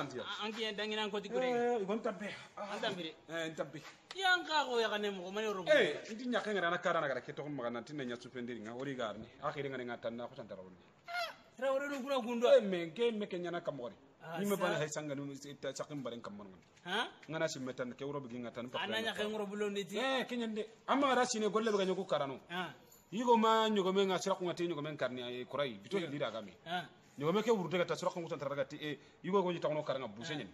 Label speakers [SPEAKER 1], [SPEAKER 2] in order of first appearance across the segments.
[SPEAKER 1] antiya
[SPEAKER 2] anki dangina ko tikure
[SPEAKER 1] eh igon tabbe
[SPEAKER 2] antambire
[SPEAKER 1] eh
[SPEAKER 2] yang ka ko ya kane mo mani ro
[SPEAKER 1] eh inti nyaka ngara na kara na gara ke to maga nan tinna nya supendiri nga ori garni akhiri ngare ngata na ko santara wonni
[SPEAKER 2] traore no kuna gundo
[SPEAKER 1] eh me ke me ke nyana kamori
[SPEAKER 2] Ah,
[SPEAKER 1] ni me bana hay sanga nu ta sakim baren kam man
[SPEAKER 2] ha?
[SPEAKER 1] Ngana simetan ke wuro bigi ngata pa
[SPEAKER 2] ananya ngoro
[SPEAKER 1] eh kenyande amma gara sine golle be ganyo ko karano.
[SPEAKER 2] Ha.
[SPEAKER 1] Yigo ma me ko ngati nyugo men karni ay kurai. Bito lira gami
[SPEAKER 2] ha
[SPEAKER 1] ñogome ke wurde ga tasura kongu tantara ga ti e eh, yugo gonji tagono karanga buse
[SPEAKER 2] ah, ñen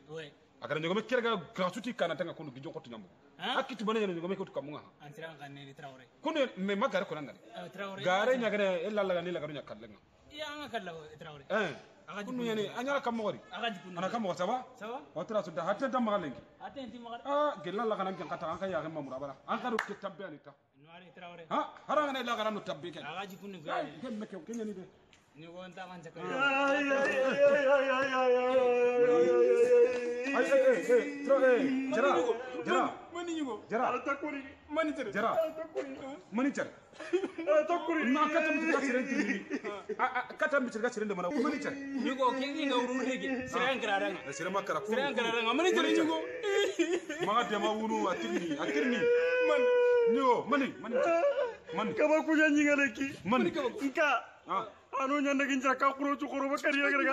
[SPEAKER 1] akara ñogome kera ga gratuit kana tanga kundu gijon ko tunyambu.
[SPEAKER 2] Ah?
[SPEAKER 1] Akiti bana ñen ñogome ko tu kamunga ha
[SPEAKER 2] antira ga ne traore.
[SPEAKER 1] Kundu me magare ko nandare ah,
[SPEAKER 2] traore.
[SPEAKER 1] Gare ñagare ella eh, la ga ne la garu ñakal lenga
[SPEAKER 2] ya anga kala traore.
[SPEAKER 1] Eh kundu ñene añara
[SPEAKER 2] kam mogori?
[SPEAKER 1] Ana kam mogo saba
[SPEAKER 2] wa
[SPEAKER 1] tra su da hatta tam magal
[SPEAKER 2] lengi? Hatta ti magal
[SPEAKER 1] ah gella la kana kan kata an kay yare mamura bana an karu ke tabbe ani ta ha haranga ne la garu tabbe ken
[SPEAKER 2] aga ji kundu
[SPEAKER 1] ga ke me ke ke ñeni de
[SPEAKER 2] ni ko anta man chaka
[SPEAKER 1] ay ay ay ay tro eh jara jara
[SPEAKER 3] mani ñugo
[SPEAKER 1] jara
[SPEAKER 3] ala takori mani tere
[SPEAKER 1] jara
[SPEAKER 3] ala takori
[SPEAKER 1] mani cer
[SPEAKER 3] ala takori
[SPEAKER 1] na kata mi ga siren tirni kata mi ga siren de mana mani cer
[SPEAKER 2] ni ko kingi nga uru rege siran graranga
[SPEAKER 1] da siren makara ku
[SPEAKER 2] siran graranga mani tere ni ko
[SPEAKER 1] maga de ma wunu atirni atirni
[SPEAKER 3] man
[SPEAKER 1] ni o mani mani mani
[SPEAKER 3] kaba kunya ñingale ki
[SPEAKER 1] mani
[SPEAKER 3] nka
[SPEAKER 1] ah
[SPEAKER 3] ano ñanda gi njaka kuro cukoro ba kari rek rek